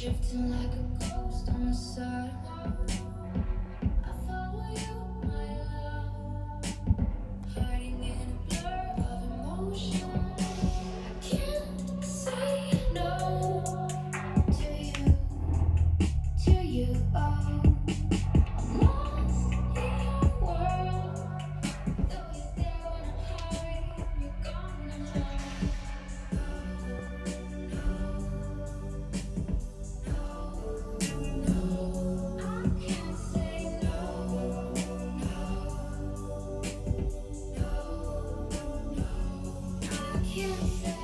drifting like a ghost on the. I follow you, my love, hiding in a blur of emotion. I can't say no to you, to you. Oh. you.